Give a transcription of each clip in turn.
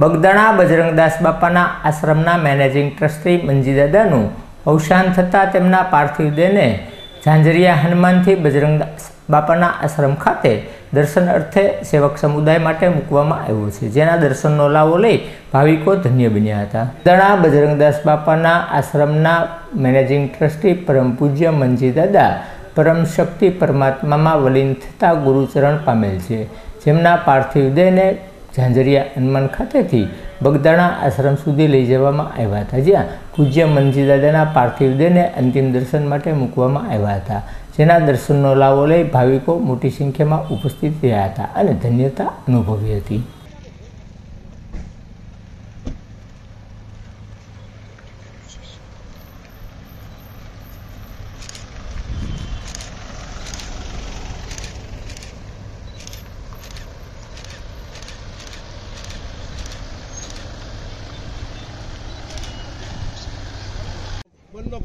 બગદાણા બજરંગદાસ બાપાના આશ્રમના managing trustee મંજીદાદાનું અવસાન થતાં તેમના પાર્થિવ દેહને ઝાંઝરિયા હનુમાનથી બજરંગદાસ બાપાના આશ્રમ ખાતે દર્શન અર્થે સેવક સમુદાય માટે મૂકવામાં આવ્યો છે. જેના દર્શનનો લાવો લઈ ભાવિકો ધન્ય બન્યા હતા. બગદાણા બજરંગદાસ બાપાના આશ્રમના મેનેજિંગ ટ્રસ્ટી પરમ પૂજ્ય મંજીદાદા પરમ શક્તિ પરમાત્મામાં વલીન થતાં ગુરુચરણ પામેલ છે. જેમના પાર્થિવ દેહને ઝાંઝરિયા હનુમાન ખાતેથી બગદાણા આશ્રમ સુધી લઈ જવામાં આવ્યા હતા, જ્યાં પૂજ્ય મંજીદાદાના પાર્થિવ દેહને અંતિમ દર્શન માટે મૂકવામાં આવ્યા હતા. જેના દર્શનનો લાવો લઈ ભાવિકો મોટી સંખ્યામાં ઉપસ્થિત રહ્યા હતા અને ધન્યતા અનુભવી હતી.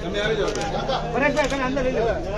તમે આવી જાઓ. પરેશભાઈ તમે અંદર લઈ લો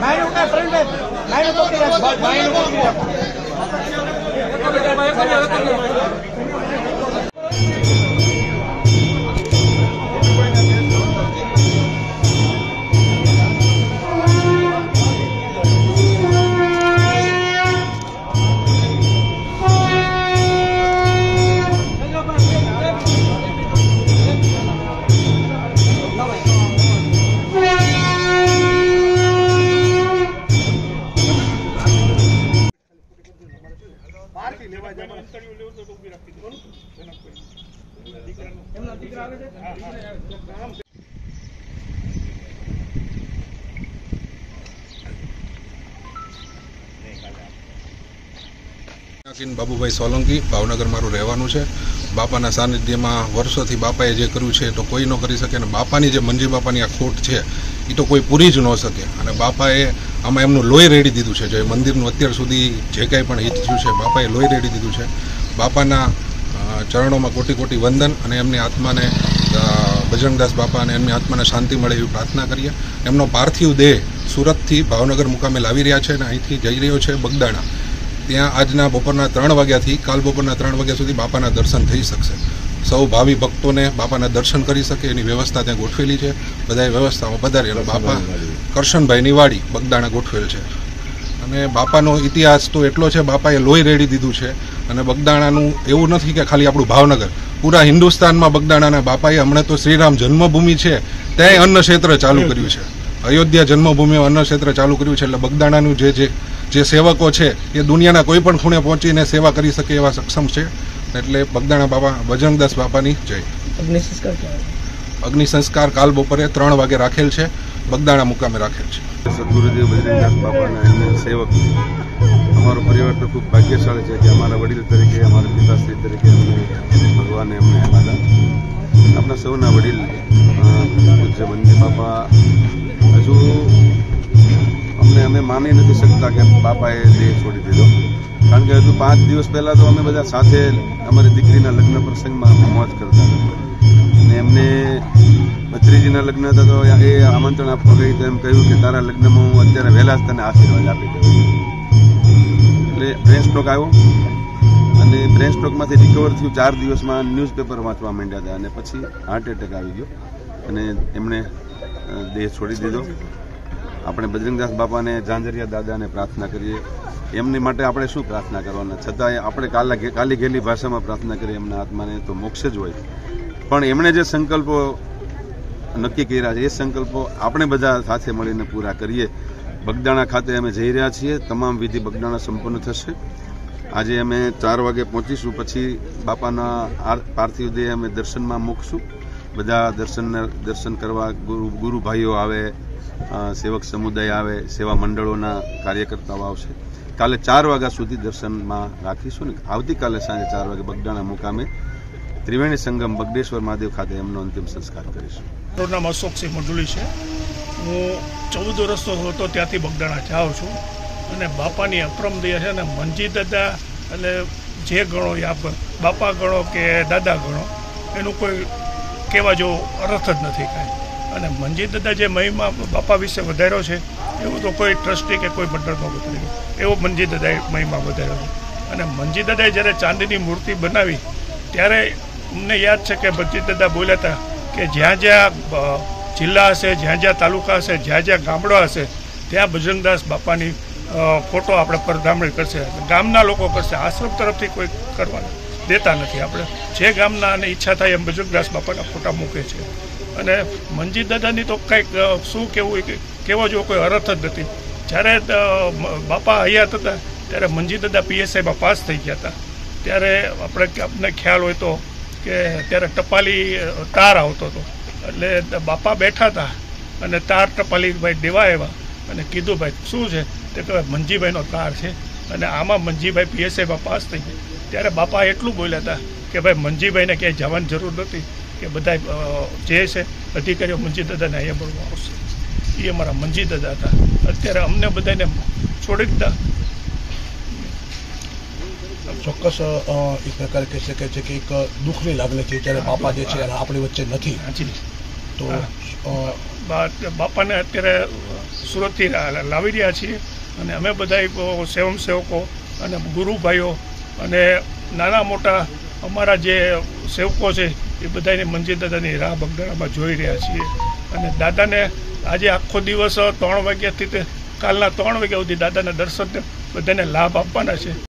માયનું કાંઈ ફ્રેન્ડ માયનું પકડી રાખો માયનું પકડી રાખો એમના બાબુભાઈ સોલંકી, ભાવનગર મારું રહેવાનું છે. બાપાના સાનિધ્યમાં વર્ષોથી બાપાએ જે કર્યું છે તો કોઈ ન કરી શકે અને બાપાની જે મંજી બાપાની આ ખોટ છે એ તો કોઈ પૂરી જ ન શકે. અને બાપાએ આમાં એમનું લોહી રેડી દીધું છે. જે મંદિરનું અત્યાર સુધી જે કાંઈ પણ હિત થયું છે, બાપાએ લોહી રેડી દીધું છે. બાપાના ચરણોમાં કોટી કોટી વંદન અને એમની આત્માને બજરંગદાસ બાપા અને એમની આત્માને શાંતિ મળે એવી પ્રાર્થના કરીએ. એમનો પાર્થિવ દેહ સુરતથી ભાવનગર મુકામે લાવી રહ્યા છે અને અહીંથી જઈ રહ્યો છે બગદાણા. ત્યાં આજના બપોરના ત્રણ વાગ્યાથી, કાલ બપોરના ત્રણ વાગ્યા સુધી બાપાના દર્શન થઈ શકશે. સૌ ભાવિ ભક્તોને બાપાના દર્શન કરી શકે, એની વ્યવસ્થા ત્યાં ગોઠવેલી છે. બધાએ વ્યવસ્થામાં પધારી બાપા કરશનભાઈની વાડી બગદાણા ગોઠવેલ છે. અને બાપાનો ઇતિહાસ તો એટલો છે, બાપાએ લોહી રેડી દીધું છે. અને બગદાણાનું એવું નથી કે ખાલી આપણું ભાવનગર. પૂરા હિન્દુસ્તાનમાં બગદાણાના બાપાએ હમણાં તો શ્રીરામ જન્મભૂમિ છે ત્યાંય અન્ન ક્ષેત્ર ચાલુ કર્યું છે. અયોધ્યા જન્મભૂમિમાં અન્ન ક્ષેત્ર ચાલુ કર્યું છે એટલે બગદાણાનું જે જે જે સેવકો છે એ દુનિયાના કોઈ પણ ખૂણે પહોંચીને સેવા કરી શકે એવા સક્ષમ છે. એટલે બગદાણા બાપા બજરંગદાસ બાપાની જય. અગ્નિ સંસ્કાર કાલ બપોરે ત્રણ વાગે રાખેલ છે બગદાણા મુકામે રાખેલ છે. સદગુરુદેવ બજરંગદાસ બાપાના સેવક. અમારો પરિવાર તો ખૂબ ભાગ્યશાળી છે કે અમારા વડીલ તરીકે, અમારા પિતાશ્રી તરીકે અમને ભગવાને અમને હતા. આપણા સૌના વડીલ પૂજ્ય બંને બાપા હજુ અમને, અમે માની નથી શકતા કે બાપાએ દેહ છોડી દીધો. કારણ કે હજુ પાંચ દિવસ પહેલાં તો અમે બધા સાથે અમારી દીકરીના લગ્ન પ્રસંગમાં અમે મોજ કરતા અને એમને ભત્રીજીના લગ્ન હતા તો એ આમંત્રણ આપવા ગઈ તો એમ કહ્યું કે તારા લગ્નમાં હું અત્યારે વહેલા જ તને આશીર્વાદ આપી દઉં. બ્રેન સ્ટ્રોક આવ્યો. અને બ્રેન સ્ટ્રોકમાંથી રિકવર થયું ચાર દિવસમાં ન્યૂઝપેપર વાંચવા માંડ્યા હતા. અને પછી હાર્ટ એટેક આવી ગયો. અને એમણે દેહ છોડી દીધો. આપણે બજરંગદાસ બાપાને, ઝાંઝરિયા દાદાને પ્રાર્થના કરીએ. એમની માટે આપણે શું પ્રાર્થના કરવાના? છતાંય આપણે કાલા કાલી ગેલી ભાષામાં પ્રાર્થના કરીએ એમના આત્માને તો મોક્ષ જ હોય. પણ એમણે જે સંકલ્પો નક્કી કર્યા છે, એ સંકલ્પો આપણે બધા સાથે મળીને પૂરા કરીએ. બગદાણા ખાતે અમે જઈ રહ્યા છીએ. તમામ વિધિ બગદાણા સંપન્ન થશે. આજે અમે ચાર વાગે પહોંચીશું. પછી બાપાના પાર્થિવ દેહ અમે દર્શનમાં મૂકશું. બધા દર્શન દર્શન કરવા ગુરુ, ગુરુભાઈઓ આવે સેવક સમુદાય આવે, સેવા મંડળોના કાર્યકર્તાઓ આવશે. કાલે ચાર વાગ્યા સુધી દર્શનમાં રાખીશું ને આવતીકાલે સાંજે ચાર વાગે બગદાણા મુકામે ત્રિવેણી સંગમ બગડેશ્વર મહાદેવ ખાતે એમનો અંતિમ સંસ્કાર કરીશું. અશોકસિંહ મંડુલી છે. હું ચૌદ વર્ષનો હતો, ત્યાંથી બગદાણા જાઉં છું. અને બાપાની અક્રમ દયા છે અને મંજી દાદા એટલે જે ગણો યા બાપા ગણો કે દાદા ગણો, એનું કોઈ કહેવા જેવો અર્થ જ નથી કાંઈ. અને મંજી દાદા જે મહિમા બાપા વિશે વધાર્યો છે, એવું તો કોઈ ટ્રસ્ટી કે કોઈ મંડળમાં વધાર્યો. એવો મંજી દાદાએ મહિમા વધાર્યો છે. અને મંજી દાદાએ જ્યારે ચાંદીની મૂર્તિ બનાવી, ત્યારે અમને યાદ છે કે મનજી દાદા બોલ્યા હતા કે જ્યાં જ્યાં જિલ્લા હશે, જ્યાં જ્યાં તાલુકા હશે, જ્યાં જ્યાં ગામડો હશે, ત્યાં બજરંગદાસ બાપાની ફોટો આપણે પરધામણી કરશે. ગામના લોકો કરશે. આશ્રમ તરફથી કોઈ કરવાના દેતા નથી આપણે. જે ગામના અને ઈચ્છા થાય એમ બજરંગદાસ બાપાના ફોટા મૂકે છે. અને મંજી દાદાની તો કંઈક શું કહેવું કહેવા જેવો કોઈ અર્થ જ નથી. જ્યારે બાપા હયાત હતા ત્યારે મંજી દાદા પીએસઆઈમાં પાસ થઈ ગયા હતા. ત્યારે આપણે આપને ખ્યાલ હોય તો કે, ત્યારે ટપાલી તાર આવતો હતો. એટલે બાપા બેઠા હતા અને તાર ટપાલી ભાઈ દેવા આવ્યા અને કીધું ભાઈ શું છે? તે કહેવાય મંજીભાઈનો તાર છે. અને આમાં મંજીભાઈ પીએસઆઈમાં પાસ થઈ ગયા. ત્યારે બાપા એટલું બોલ્યા હતા કે ભાઈ મંજીભાઈને ક્યાંય જવાની જરૂર નથી કે બધા જે છે અધિકારીઓ મંજી દાદાને અહીંયા મળવા આવશે. એ અમારા મંજી દાદા હતા. અત્યારે અમને બધાને છોડી દીધા. ચોક્કસ એક પ્રકારે કહી શકે છે કે એક દુઃખની લાગણી છે જ્યારે બાપા જે છે આપણી વચ્ચે નથી. તો બાપાને અત્યારે સુરતથી લાવી રહ્યા છીએ અને અમે બધા સ્વયંસેવકો સેવકો અને ગુરુભાઈઓ અને નાના મોટા અમારા જે સેવકો છે એ બધાને મંજીર દાદાની રાહ બગદાણામાં જોઈ રહ્યા છીએ. અને દાદાને આજે આખો દિવસ ત્રણ વાગ્યાથી તે કાલના ત્રણ વાગ્યા સુધી દાદાના દર્શનને બધાને લાભ આપવાના છે.